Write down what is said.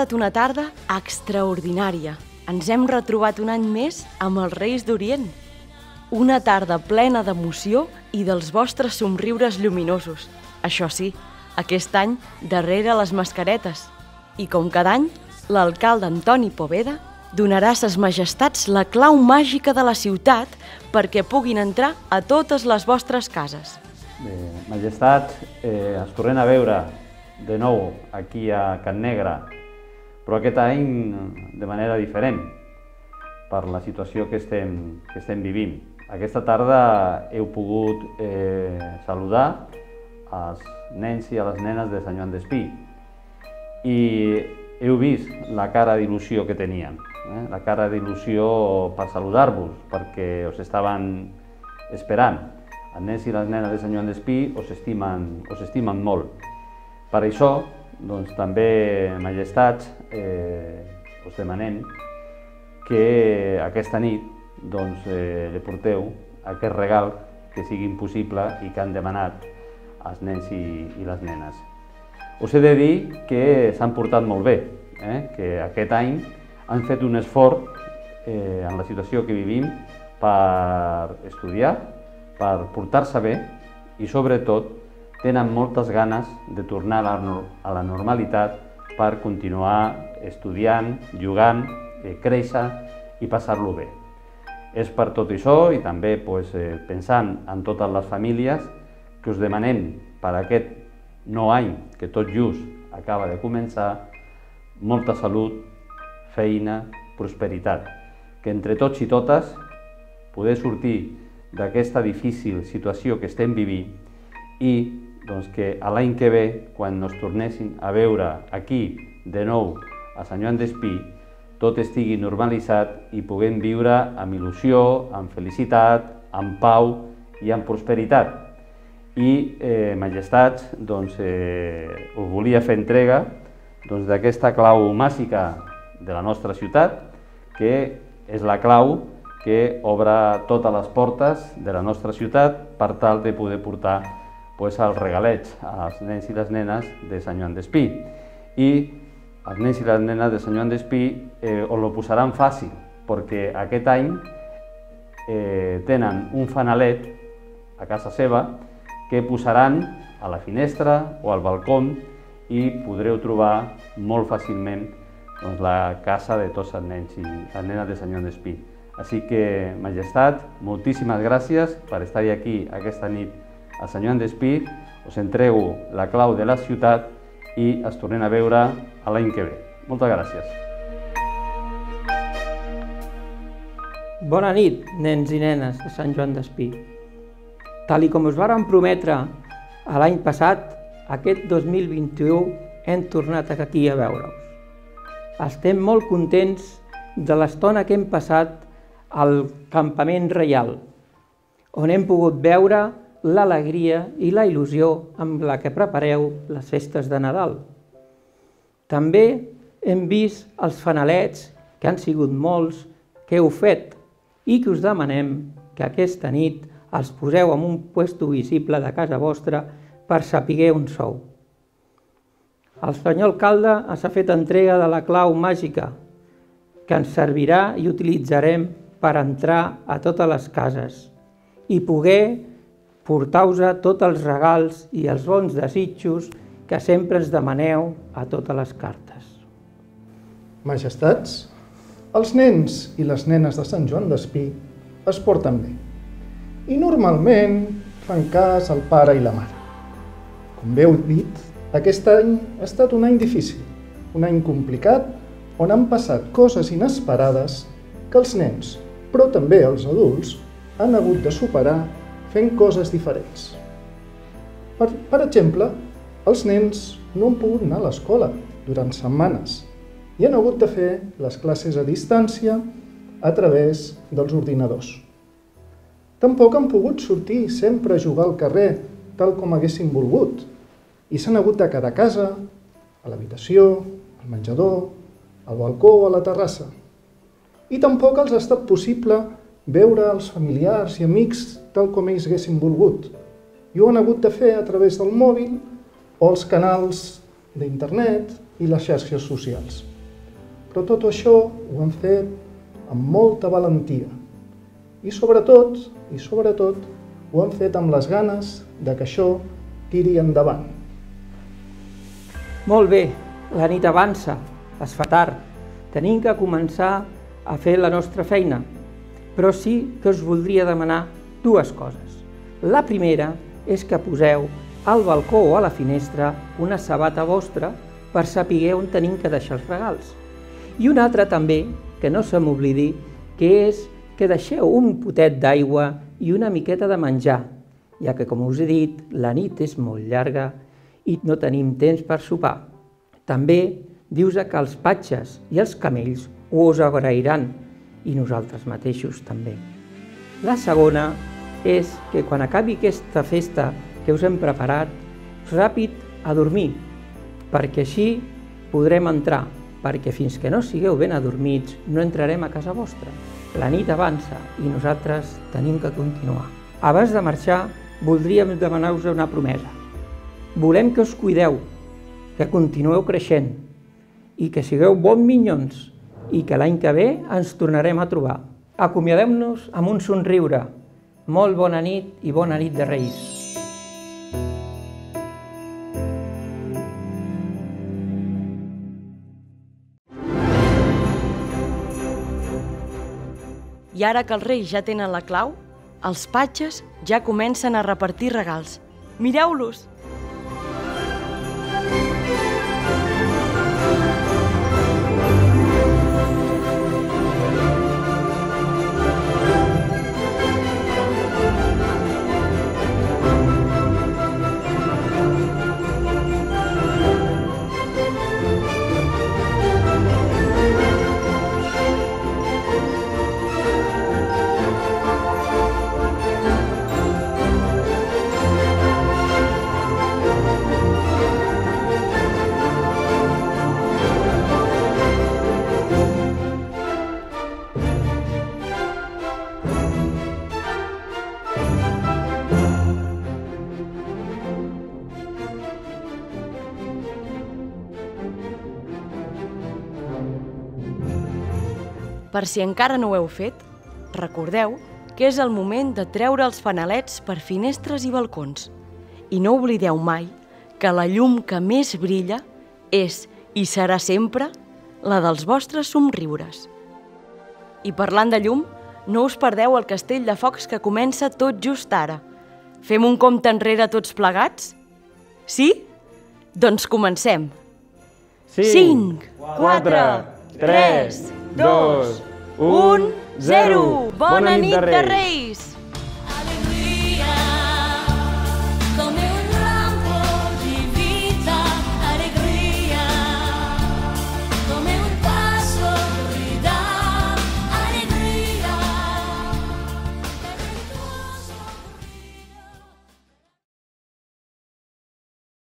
estat una tarda extraordinària. Ens hem retrobat un any més amb els Reis d'Orient. Una tarda plena d'emoció i dels vostres somriures lluminosos. Això sí, aquest any darrere les mascaretes. I com cada any, l'alcalde Antoni Poveda donarà a ses majestats la clau màgica de la ciutat perquè puguin entrar a totes les vostres cases. Bé, majestat, eh, ens tornem a veure de nou aquí a Can Negre, però aquest any de manera diferent per la situació que estem, que estem vivint. Aquesta tarda heu pogut eh, saludar als nens i a les nenes de Sant Joan d'Espí i heu vist la cara d'il·lusió que tenien, eh? la cara d'il·lusió per saludar-vos, perquè us estaven esperant. Els nens i les nenes de Sant Joan d'Espí us estimen, us estimen molt. Per això, doncs, també, majestats, eh, us demanem que aquesta nit doncs, eh, li porteu aquest regal que sigui impossible i que han demanat els nens i, i les nenes. Us he de dir que s'han portat molt bé, eh? que aquest any han fet un esforç eh, en la situació que vivim per estudiar, per portar-se bé i sobretot tenen moltes ganes de tornar a la, normalitat per continuar estudiant, jugant, eh, créixer i passar-lo bé. És per tot això i també pues, eh, pensant en totes les famílies que us demanem per aquest nou any que tot just acaba de començar molta salut, feina, prosperitat. Que entre tots i totes poder sortir d'aquesta difícil situació que estem vivint i doncs, que l'any que ve, quan ens tornessin a veure aquí de nou a Sant Joan d'Espí, tot estigui normalitzat i puguem viure amb il·lusió, amb felicitat, amb pau i amb prosperitat. I, eh, majestats, doncs, eh, us volia fer entrega doncs, d'aquesta clau màgica de la nostra ciutat, que és la clau que obre totes les portes de la nostra ciutat per tal de poder portar pues, els regalets als nens i les nenes de Sant Joan d'Espí. I els nens i les nenes de Sant Joan d'Espí eh, us ho posaran fàcil, perquè aquest any eh, tenen un fanalet a casa seva que posaran a la finestra o al balcó i podreu trobar molt fàcilment doncs, la casa de tots els nens i les nenes de Sant Joan d'Espí. Així que, majestat, moltíssimes gràcies per estar aquí aquesta nit a Sant Joan d'Espí. Us entrego la clau de la ciutat i es tornem a veure l'any que ve. Moltes gràcies. Bona nit, nens i nenes de Sant Joan d'Espí. Tal i com us vàrem prometre l'any passat, aquest 2021 hem tornat aquí a veure-us. Estem molt contents de l'estona que hem passat al campament reial, on hem pogut veure l'alegria i la il·lusió amb la que prepareu les festes de Nadal. També hem vist els fanalets, que han sigut molts, que heu fet i que us demanem que aquesta nit els poseu en un puesto visible de casa vostra per saber on sou. El senyor alcalde ens ha fet entrega de la clau màgica que ens servirà i utilitzarem per entrar a totes les cases i poder portar-vos tots els regals i els bons desitjos que sempre ens demaneu a totes les cartes. Majestats, els nens i les nenes de Sant Joan d'Espí es porten bé i normalment fan cas al pare i la mare. Com bé heu dit, aquest any ha estat un any difícil, un any complicat on han passat coses inesperades que els nens, però també els adults, han hagut de superar fent coses diferents. Per, per exemple, els nens no han pogut anar a l'escola durant setmanes i han hagut de fer les classes a distància a través dels ordinadors. Tampoc han pogut sortir sempre a jugar al carrer tal com haguessin volgut i s'han hagut de quedar a casa, a l'habitació, al menjador, al balcó o a la terrassa. I tampoc els ha estat possible veure els familiars i amics tal com ells haguessin volgut. I ho han hagut de fer a través del mòbil o els canals d'internet i les xarxes socials. Però tot això ho han fet amb molta valentia. I sobretot, i sobretot, ho han fet amb les ganes de que això tiri endavant. Molt bé, la nit avança, es fa tard, tenim que començar a fer la nostra feina, però sí que us voldria demanar dues coses. La primera és que poseu al balcó o a la finestra una sabata vostra per saber on tenim que deixar els regals. I una altra també, que no se m'oblidi, que és que deixeu un potet d'aigua i una miqueta de menjar, ja que, com us he dit, la nit és molt llarga i no tenim temps per sopar. També dius que els patxes i els camells ho us agrairan i nosaltres mateixos també. La segona és que quan acabi aquesta festa que us hem preparat, ràpid a dormir, perquè així podrem entrar, perquè fins que no sigueu ben adormits no entrarem a casa vostra. La nit avança i nosaltres tenim que continuar. Abans de marxar, voldríem demanar-vos una promesa. Volem que us cuideu, que continueu creixent i que sigueu bons minyons i que l'any que ve ens tornarem a trobar. Acomiadem-nos amb un somriure. Molt bona nit i bona nit de Reis. I ara que els reis ja tenen la clau, els patges ja comencen a repartir regals. Mireu-los! Per si encara no ho heu fet, recordeu que és el moment de treure els fanalets per finestres i balcons. I no oblideu mai que la llum que més brilla és i serà sempre la dels vostres somriures. I parlant de llum, no us perdeu el castell de focs que comença tot just ara. Fem un compte enrere tots plegats? Sí? Doncs comencem. 5, 4, 3, 2, 1, 0. Bona nit de Reis!